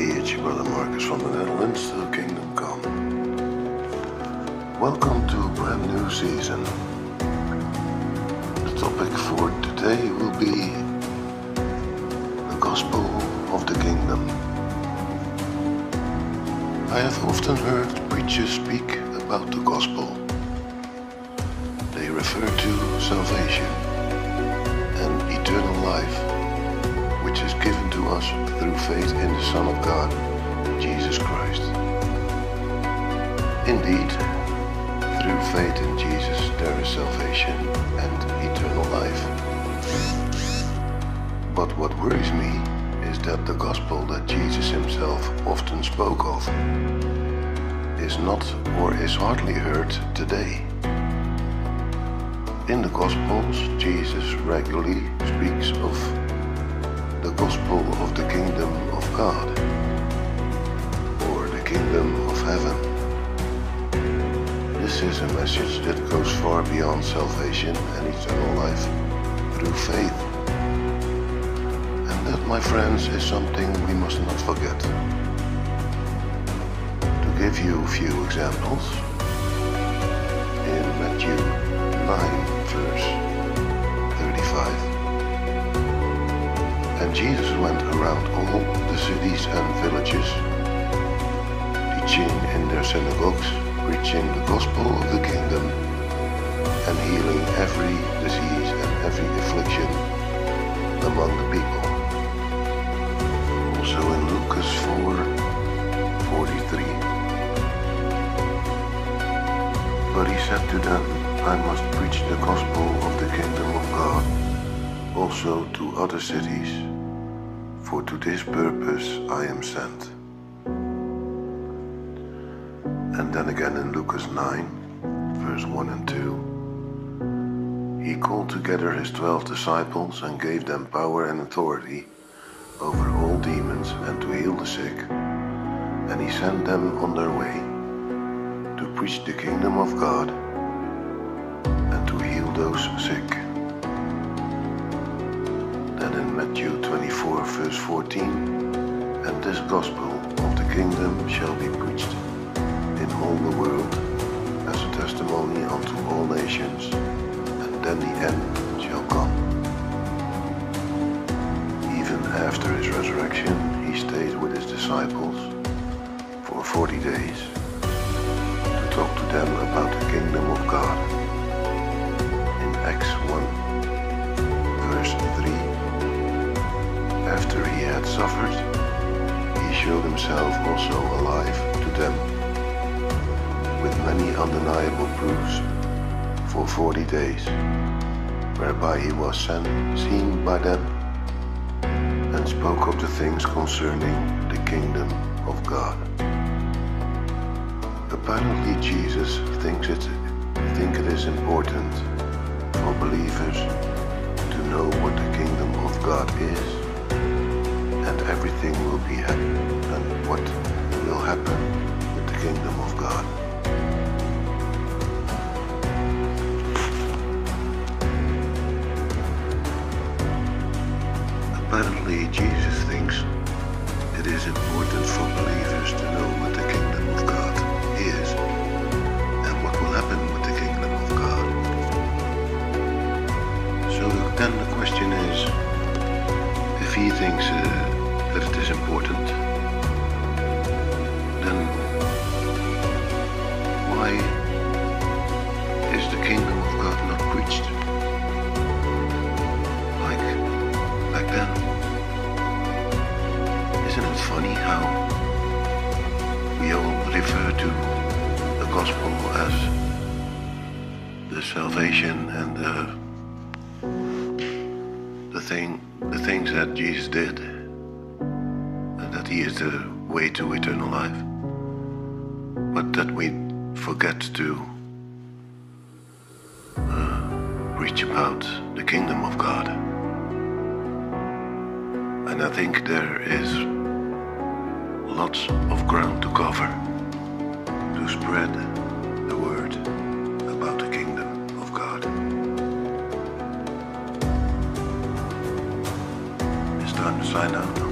It's your brother Marcus from the Netherlands, to the Kingdom Come. Welcome to a brand new season. The topic for today will be the Gospel of the Kingdom. I have often heard preachers speak about the Gospel. They refer to salvation and eternal life which is given to us through faith in the Son of God, Jesus Christ. Indeed, through faith in Jesus there is salvation and eternal life. But what worries me is that the gospel that Jesus himself often spoke of is not or is hardly heard today. In the Gospels, Jesus regularly speaks of gospel of the kingdom of God or the kingdom of heaven. This is a message that goes far beyond salvation and eternal life through faith. And that, my friends, is something we must not forget. To give you a few examples, in Matthew went around all the cities and villages, teaching in their synagogues, preaching the gospel of the kingdom, and healing every disease and every affliction among the people. Also in Lucas 4 43. But he said to them, I must preach the gospel of the kingdom of God also to other cities, for to this purpose I am sent. And then again in Lucas 9, verse 1 and 2, he called together his twelve disciples and gave them power and authority over all demons and to heal the sick. And he sent them on their way to preach the kingdom of God and to heal those sick. Matthew 24, verse 14, and this gospel of the kingdom shall be preached in all the world as a testimony unto all nations, and then the end shall come. Even after his resurrection, he stayed with his disciples for 40 days to talk to them about the kingdom of God. Suffered, he showed himself also alive to them with many undeniable proofs for forty days, whereby he was seen, by them and spoke of the things concerning the kingdom of God. Apparently Jesus thinks it, think it is important for believers to know what the kingdom of God is everything will be happy and what will happen with the kingdom of God. Apparently, Jesus thinks it is important for believers to know what the kingdom of God is and what will happen with the kingdom of God. So then the question is, if he thinks uh, is important, then why is the kingdom of God not preached? Like back then. Isn't it funny how we all refer to the gospel as the salvation and the the thing the things that Jesus did that he is the way to eternal life but that we forget to uh, preach about the kingdom of God and I think there is lots of ground to cover to spread the word about the kingdom of God. It's time to sign out